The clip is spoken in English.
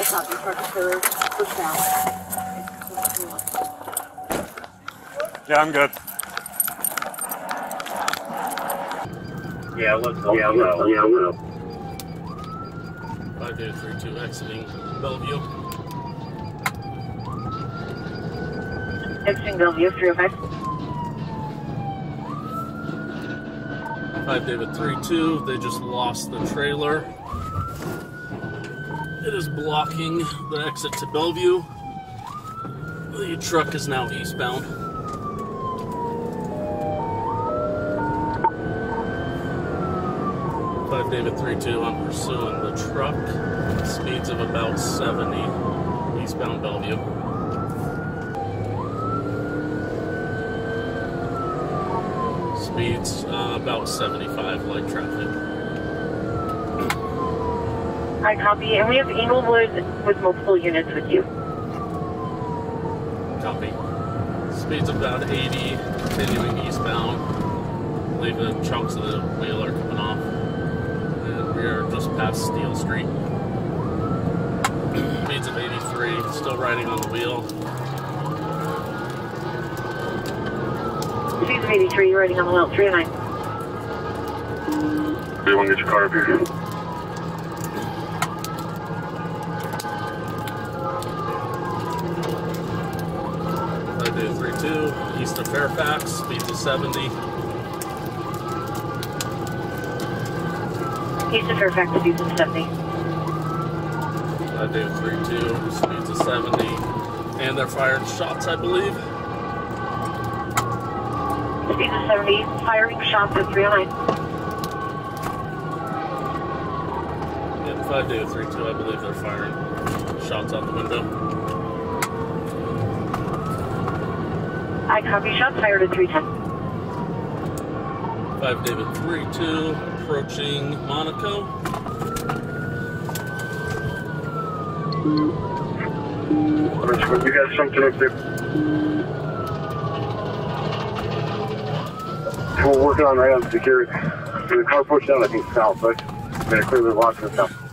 I copy Parker third, push down. Yeah, I'm good. Yeah, let's go. Yeah, let's go. Yeah, let's go. 5832 exiting Bellevue. Exiting Bellevue, 305. 5 David 32, they just lost the trailer. It is blocking the exit to Bellevue. The truck is now eastbound. David 32, I'm pursuing the truck. Speeds of about 70 eastbound Bellevue. Speeds uh, about 75 light traffic. I copy, and we have Englewood with multiple units with you. Copy. Speeds about 80, continuing eastbound. I believe the chunks of the wheel are coming off. And we are just past Steele Street. Speeds of 83, still riding on the wheel. Speeds of 83, riding on the wheel, 309. Do you want to get your car up here? I do 32, east of Fairfax, speeds of 70. Of Fairfax, speeds of 70. I do 32, speeds of 70. And they're firing shots, I believe. Speeds of 70, firing shots at 309. Yeah, 5 David 32, I believe they're firing shots out the window. I copy, shots fired at 310. 5 David 32, approaching Monaco. You got something up there? We're working on right on security. The car pushed out, I think, south, but I'm going to clear the lock to the south.